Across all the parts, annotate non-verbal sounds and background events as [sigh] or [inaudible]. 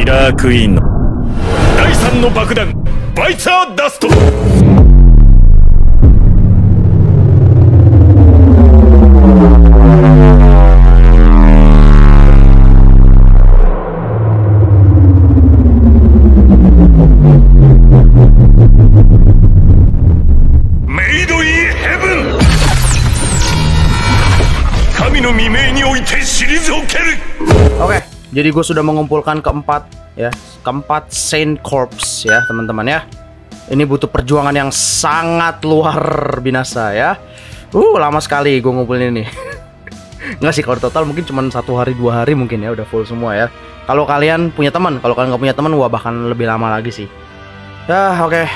キラークイーンの。第3の爆弾バイツァーダスト。メイドインヘブン。神の未明において退ける。Oke, jadi gue sudah mengumpulkan keempat ya, keempat Saint Corps ya, teman-teman ya. Ini butuh perjuangan yang sangat luar binasa ya. Uh, lama sekali gue ngumpulin ini. [laughs] Nggak sih kalau total mungkin cuma satu hari dua hari mungkin ya udah full semua ya. Kalau kalian punya teman, kalau kalian nggak punya teman, wah bahkan lebih lama lagi sih. Ya oke.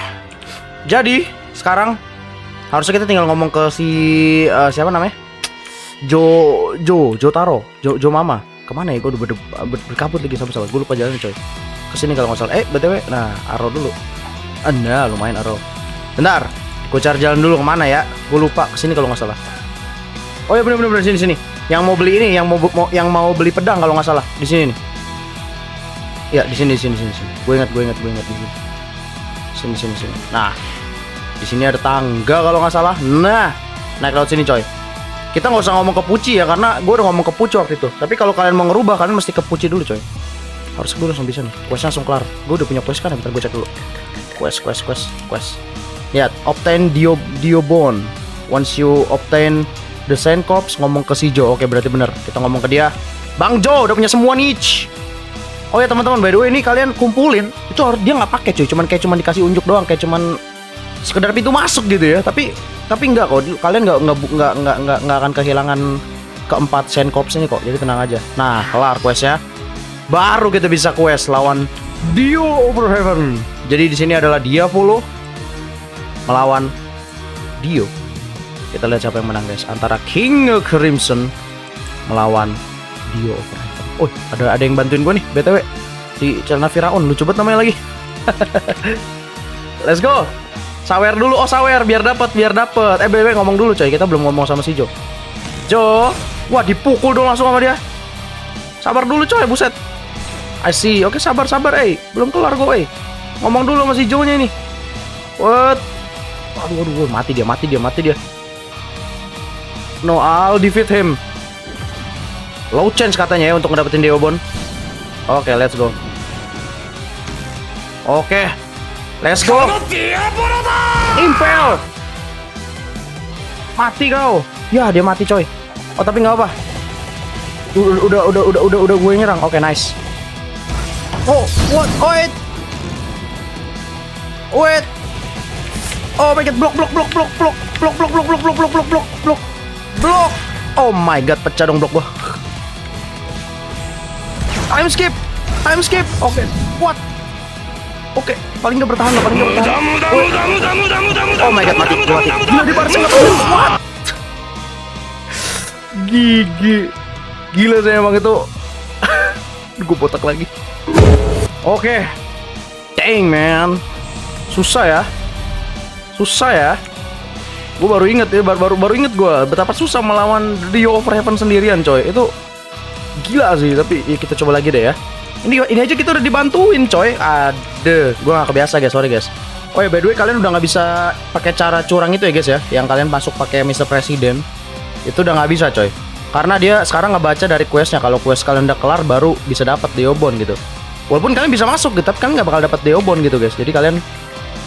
Jadi sekarang harusnya kita tinggal ngomong ke si eh, siapa namanya? Jo Jo Jotaro Jo Jo Mama ke mana ya? Gue udah ber, ber, berkabut lagi sama sahabat gue lupa jalan coy. Ke sini kalau nggak salah. Eh btw nah Aro dulu. Anda lumayan Aro bentar gue cari jalan dulu ke mana ya? Gue lupa ke sini kalau nggak salah. Oh ya bener bener bener sini sini. Yang mau beli ini yang mau, yang mau beli pedang kalau nggak salah. Di sini nih. Ya di sini di sini sini sini. Gue ingat gue ingat gue ingat. Di sini sini sini. Sini nah di sini ada tangga kalau nggak salah. Nah naik laut sini coy kita nggak usah ngomong ke Puci ya karena gue udah ngomong ke Puci waktu itu. Tapi kalau kalian mau ngerubah kalian mesti ke Puci dulu coy. Harus gue langsung bisa nih. Questnya langsung kelar. Gue udah punya quest kan bentar gue cek dulu. Quest quest quest quest. Lihat obtain Dio Dio Bone. Once you obtain the Saint Corps ngomong ke si Jo. Oke berarti bener. Kita ngomong ke dia. Bang Jo udah punya semua niche. Oh ya teman-teman, by the way ini kalian kumpulin. Itu harus dia nggak pakai cuy, cuman kayak cuman dikasih unjuk doang, kayak cuman sekedar pintu masuk gitu ya. Tapi tapi enggak kok, kalian nggak nggak nggak nggak nggak nggak akan kehilangan keempat Saint Corps ini kok. Jadi tenang aja. Nah kelar questnya, baru kita bisa quest lawan Dio Over Heaven. Jadi di sini adalah Diavolo melawan Dio. Kita lihat siapa yang menang guys. Antara King Crimson melawan Dio Over Heaven. Oh, ada ada yang bantuin gue nih, btw si Celana Firaun, lucu banget namanya lagi. [laughs] Let's go. Sawer dulu, oh sawer biar dapat, biar dapat. Eh btw ngomong dulu coy, kita belum ngomong sama si Jo. Jo, wah dipukul dong langsung sama dia. Sabar dulu coy, buset. I see. Oke, sabar sabar, eh. Belum kelar gue, eh. Ngomong dulu sama si Jo nya ini. What? Aduh, aduh, mati dia, mati dia, mati dia. No, I'll defeat him. Low chance katanya ya untuk ngedapetin Deobon. Oke, let's go. Oke. Let's go. Impel. Mati kau. Ya, dia mati coy. Oh, tapi nggak apa. Udah udah udah udah udah gue nyerang. Oke, nice. Oh, what? Wait. Wait. Oh my god, blok blok blok blok blok blok blok blok blok blok blok blok blok blok blok. Oh my god, pecah dong blok gua. Time skip. Time skip. Oke. What? Oke, paling nggak bertahan lah, paling nggak bertahan. Oh my god, mati, gua mati. Gila di baris nggak tahu. What? Gigi. Gila saya emang itu. [laughs] gue botak lagi. Oke. Dang man. Susah ya. Susah ya. Gue baru inget ya, baru baru, baru inget gue betapa susah melawan Dio Over Heaven sendirian, coy. Itu gila sih, tapi ya kita coba lagi deh ya. Ini ini aja kita udah dibantuin, coy. Ada, gue gak kebiasa guys, sorry guys. Oh ya, by the way kalian udah nggak bisa pakai cara curang itu ya guys ya, yang kalian masuk pakai Mr. President itu udah nggak bisa, coy. Karena dia sekarang ngebaca dari questnya, kalau quest kalian udah kelar baru bisa dapat Deobon gitu. Walaupun kalian bisa masuk gitu, tapi kan nggak bakal dapat Deobon gitu guys. Jadi kalian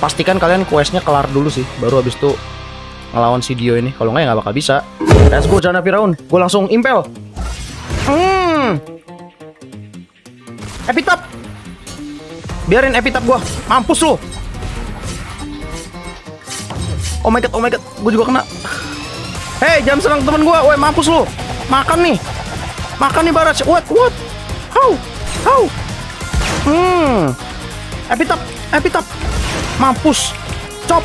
pastikan kalian questnya kelar dulu sih, baru habis itu ngelawan si Dio ini. Kalau nggak ya nggak bakal bisa. Let's go Jana Firaun. Gue langsung impel. Hmm. Epitap. Biarin epitap gua. Mampus lu. Oh my god, oh my god. Gue juga kena. Hei, jangan serang temen gua. Woi, mampus lu. Makan nih. Makan nih Baraj. What? What? How? How? Hmm. Epitap, epitap. Mampus. Chop.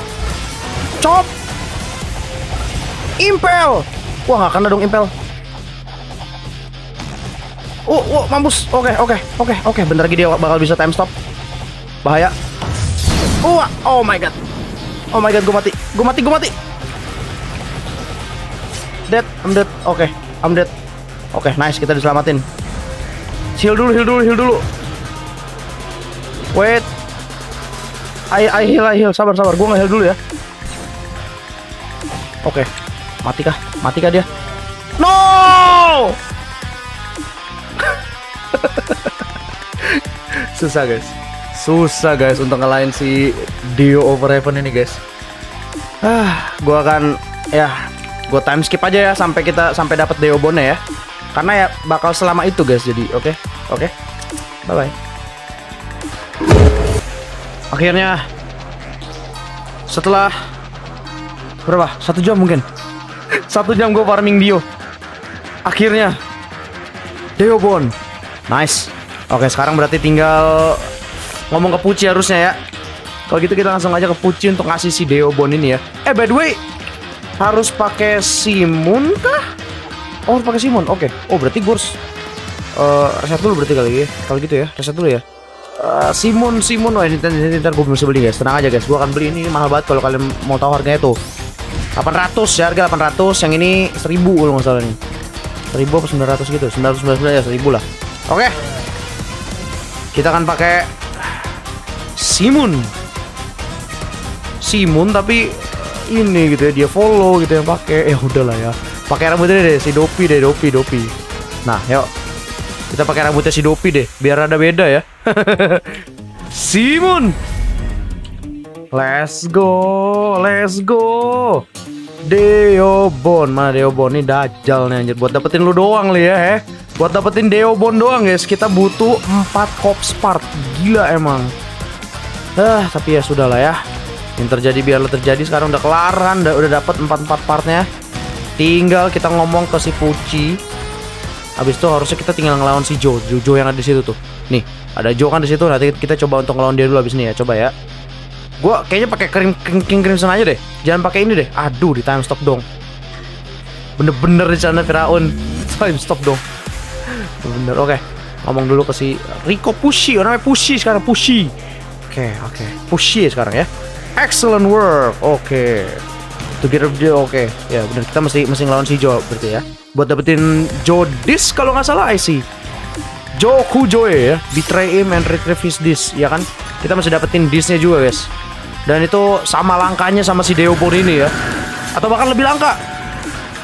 Chop. Impel. Wah, nggak kena dong impel. Oh, oh, mampus. Oke, oke, oke, oke. Bentar lagi dia bakal bisa time stop. Bahaya. Wah, oh my god. Oh my god, gue mati. Gue mati, gue mati. Dead, I'm dead. Oke, I'm dead. Oke, nice, kita diselamatin. Heal dulu, heal dulu, heal dulu. Wait. I, I heal, I heal. Sabar, sabar. Gue nge-heal dulu ya. Oke. Mati kah? Mati kah dia? No! [laughs] Susah guys. Susah guys untuk ngelain si Dio over Heaven ini guys. Ah, gua akan ya gua time skip aja ya sampai kita sampai dapat Dio Bone ya. Karena ya bakal selama itu guys jadi oke. Oke. Bye bye. Akhirnya setelah berapa? Satu jam mungkin. [laughs] Satu jam gue farming Dio. Akhirnya Dio Bon. Nice. Oke, sekarang berarti tinggal ngomong ke Puci harusnya ya. Kalau gitu kita langsung aja ke Puci untuk ngasih si Dio Bon ini ya. Eh, by the way, harus pakai Simun kah? Oh, harus pakai Simun. Oke. Oh, berarti gue harus eh, reset dulu berarti kali ya. Kalau gitu ya, reset dulu ya. Eh, Simun, Simun, wah ini, ini ntar gue bisa beli guys. Tenang aja guys, gue akan beli ini mahal banget kalau kalian mau tahu harganya tuh. 800 ya, harga 800. Yang ini 1000 kalau nggak salah nih. 1000 apa 900 gitu? 999 ya 1000 lah. Oke. Kita akan pakai Simun. Simun tapi ini gitu ya dia follow gitu yang pakai ya udahlah ya. Pakai rambutnya deh si Dopi deh Dopi Dopi. Nah yuk. Kita pakai rambutnya si Dopi deh biar ada beda ya. [laughs] Simun. Let's go let's go. Deobon. Mana Deobon? Ini dajal nih anjir. Buat dapetin lu doang li ya eh buat dapetin Deobon doang guys kita butuh 4 cops part gila emang Ah, tapi ya sudahlah ya. Yang terjadi biarlah terjadi. Sekarang udah kelaran, udah, udah dapat 44 partnya. Tinggal kita ngomong ke si Puci. Habis itu harusnya kita tinggal ngelawan si Joe. Joe, yang ada di situ tuh. Nih, ada Joe kan di situ. Nanti kita coba untuk ngelawan dia dulu habis ini ya. Coba ya. Gua kayaknya pakai King, King Crimson aja deh. Jangan pakai ini deh. Aduh, di time stop dong. Bener-bener di sana Firaun. [laughs] Time stop dong. Bener, oke. Ngomong dulu ke si Rico Pushi. Namanya Pushi sekarang Pushi. Oke, oke. Pushy sekarang ya. Excellent work. Oke. Together dia oke. Ya, benar kita mesti mesti ngelawan si Joe berarti ya. Buat dapetin Joe Dis kalau nggak salah I see. Joe Kujoe ya. Betray him and retrieve his disc, ya kan? Kita mesti dapetin disnya juga, guys. Dan itu sama langkanya sama si Deobon ini ya. Atau bahkan lebih langka.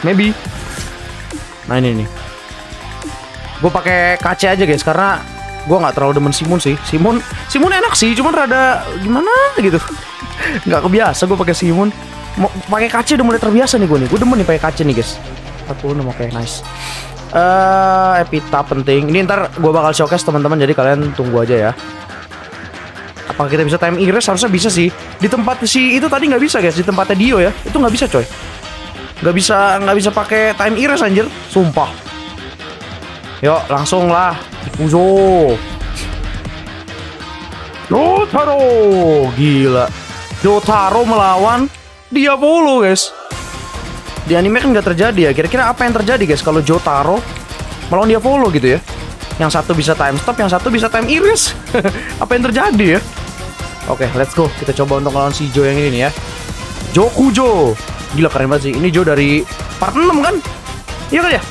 Maybe. Nah, ini nih. Gue pakai kaca aja, guys, karena gue nggak terlalu demen Simon sih. Simon Simon enak sih cuman rada gimana gitu. [laughs] Nggak kebiasa gue pakai Simon mau pakai kaca udah mulai terbiasa nih gue nih. Gue demen nih pakai kaca nih guys. 46 oke nice. Eh epita penting. Ini ntar gue bakal showcase teman-teman. Jadi kalian tunggu aja ya. Apa kita bisa time erase? Harusnya bisa sih. Di tempat si itu tadi nggak bisa guys. Di tempatnya Dio ya. Itu nggak bisa coy. Nggak bisa nggak bisa pakai time erase anjir. Sumpah yuk langsung lah. Uzo. Jotaro. Gila. Jotaro melawan Diavolo guys. Di anime kan gak terjadi ya. Kira-kira apa yang terjadi guys Kalau Jotaro Melawan Diavolo gitu ya? Yang satu bisa time stop Yang satu bisa time iris. [laughs] Apa yang terjadi ya? Oke let's go. Kita coba untuk melawan si Jo yang ini nih ya. Jokujo. Gila keren banget sih. Ini Jo dari part 6 kan? Iya kan ya?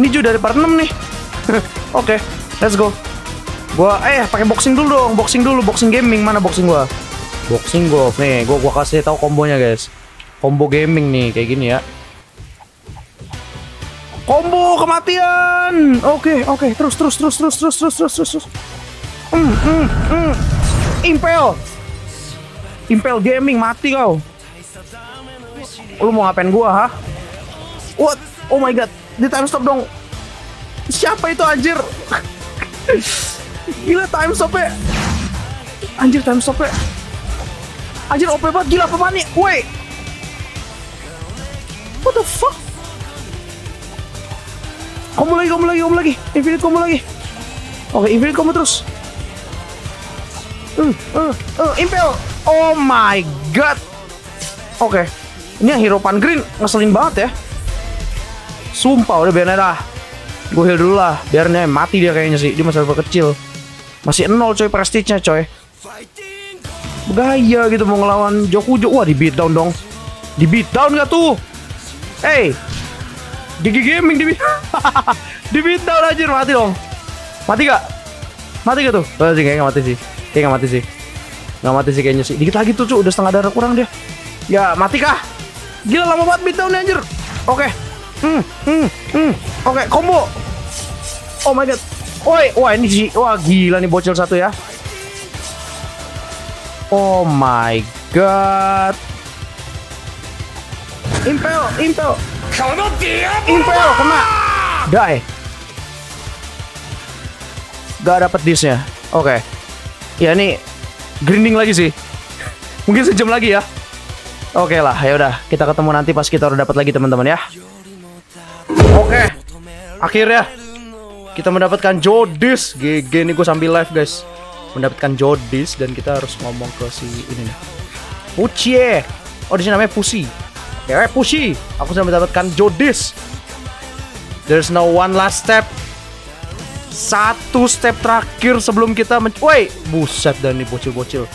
Ini Jo dari part 6 nih [laughs] Oke Let's go. Gua eh pakai boxing dulu dong, boxing dulu, boxing gaming mana boxing gua? Boxing gua. Nih, gua gua kasih tahu kombonya, guys. Combo gaming nih kayak gini ya. Combo kematian. Oke, oke, terus terus terus terus terus terus terus terus. terus. Hmm, hmm, hmm. Impel. Impel gaming mati kau. Lu mau ngapain gua, ha? What? Oh my god. Di time stop dong. Siapa itu anjir? Gila time stopnya Anjir time stopnya Anjir OP banget gila apa nih? Wait What the fuck? Combo lagi combo lagi combo lagi. Infinite combo lagi. Oke infinite combo terus. Uh, uh, uh, Impel. Oh my god. Oke. Ini yang hero pan green Ngeselin banget ya. Sumpah udah aja dah Gue heal dulu lah Biar nih mati dia kayaknya sih Dia masih level kecil Masih nol coy prestige-nya coy Gaya gitu mau ngelawan Jokujo Wah di beatdown dong Di beatdown gak tuh Hey Gigi Gaming di, beat [laughs] di beatdown aja mati dong Mati gak Mati gak tuh? Oh, sih, kayaknya nggak mati sih. Kayaknya nggak mati sih. Nggak mati sih kayaknya sih. Dikit lagi tuh, cu. Udah setengah darah kurang dia. Ya, mati kah? Gila lama banget beatdown nih anjir. Oke. Hmm, hmm, hmm. Oke, okay, combo. Oh my god. Woi, wah ini sih, wah gila nih bocil satu ya. Oh my god. Impel, impel. Impel kena. Die. Eh. Gak dapet disnya. Oke. Okay. Ya ini grinding lagi sih. Mungkin sejam lagi ya. Oke okay lah, ya udah kita ketemu nanti pas kita udah dapat lagi teman-teman ya. Akhirnya kita mendapatkan Jodis. GG nih gue sambil live guys. Mendapatkan Jodis dan kita harus ngomong ke si ini nih. Pucie. Oh di namanya Pusi. Ya, Pusi. Aku sudah mendapatkan Jodis. There's no one last step. Satu step terakhir sebelum kita men Woi, buset dan nih bocil-bocil.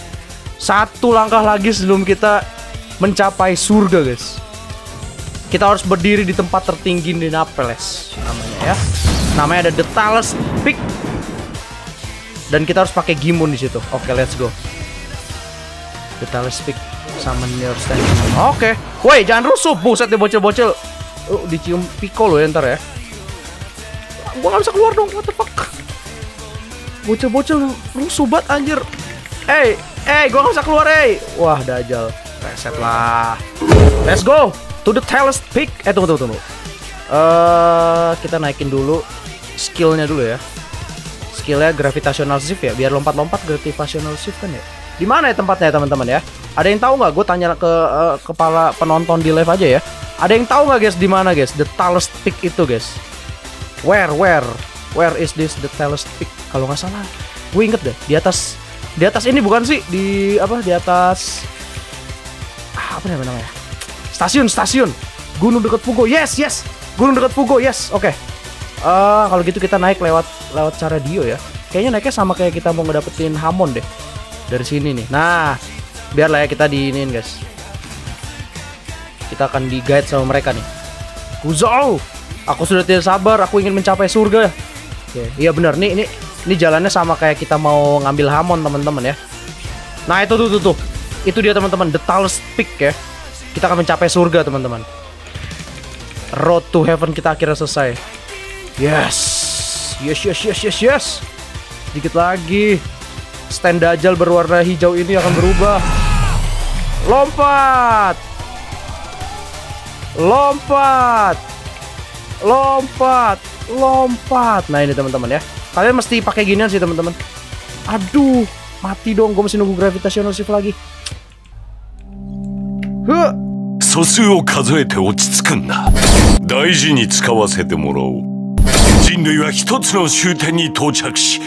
Satu langkah lagi sebelum kita mencapai surga, guys. Kita harus berdiri di tempat tertinggi di Napeles namanya ya. Namanya ada The Talus Peak. Dan kita harus pakai Gimun di situ. Oke, let's go. The Talus Peak summon your stand. Oke. Woi, jangan rusuh. Buset deh bocil-bocil. Oh, dicium Pico lo ya ntar ya. Gua nggak bisa keluar dong. What the fuck? Bocil-bocil rusuh banget anjir. Eh, eh, gua nggak bisa keluar, eh. Wah, dajal. Reset lah. Let's go to the Talus Peak. Eh, tunggu, tunggu, tunggu. Eh, kita naikin dulu skillnya dulu ya. Skillnya gravitational shift ya, biar lompat-lompat gravitational shift kan ya. Di mana ya tempatnya ya teman-teman ya? Ada yang tahu nggak? Gue tanya ke eh, kepala penonton di live aja ya. Ada yang tahu nggak guys di mana guys? The Talus Peak itu guys. Where, where, where is this the Talus Peak? Kalau nggak salah, gue inget deh di atas, di atas ini bukan sih? Di apa? Di atas ah, apa namanya? Stasiun, stasiun. Gunung dekat Pugo. Yes, yes. Gunung dekat Pugo. Yes. Oke. Eh, kalau gitu kita naik lewat lewat cara Dio ya. Kayaknya naiknya sama kayak kita mau ngedapetin Hamon deh. Dari sini nih. Nah, biarlah ya kita diinin guys. Kita akan di guide sama mereka nih. Kuzo, aku sudah tidak sabar. Aku ingin mencapai surga. Oke, iya benar. Nih, ini ini jalannya sama kayak kita mau ngambil Hamon teman-teman ya. Nah itu tuh tuh tuh. Itu dia teman-teman. The Talus Peak ya. Kita akan mencapai surga teman-teman. Road to Heaven kita akhirnya selesai. Yes. Yes, yes, yes, yes, yes. Sedikit lagi. Stand Dajjal berwarna hijau ini akan berubah. Lompat. Lompat. Lompat. Lompat. Nah ini teman-teman ya. Kalian mesti pakai ginian sih teman-teman. Aduh, mati dong. Gue mesti nunggu gravitational shift lagi. Huh. 素数を数えて落ち着くんだ。大事に使わせてもらおう。人類は一つの終点に到着し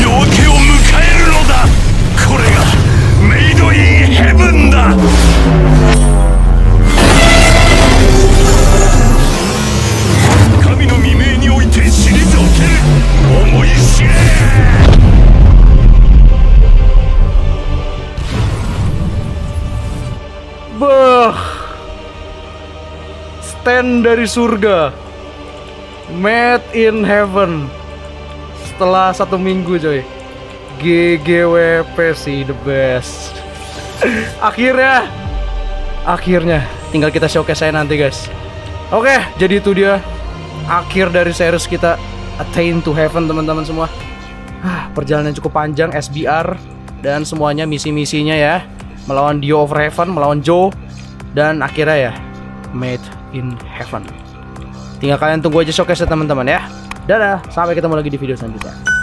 夜明けを迎えるのだ。これがメイドインヘブンだ。Dari surga. Made in heaven. Setelah satu minggu coy. GGWP sih the best. [laughs] akhirnya. Akhirnya. Tinggal kita showcase saya nanti guys. Oke, jadi itu dia akhir dari series kita Attain to Heaven teman-teman semua. Ah, perjalanan cukup panjang SBR dan semuanya misi-misinya ya melawan Dio of Heaven, melawan Joe dan akhirnya ya Made in Heaven. Tinggal kalian tunggu aja showcase teman-teman ya. Dadah, sampai ketemu lagi di video selanjutnya.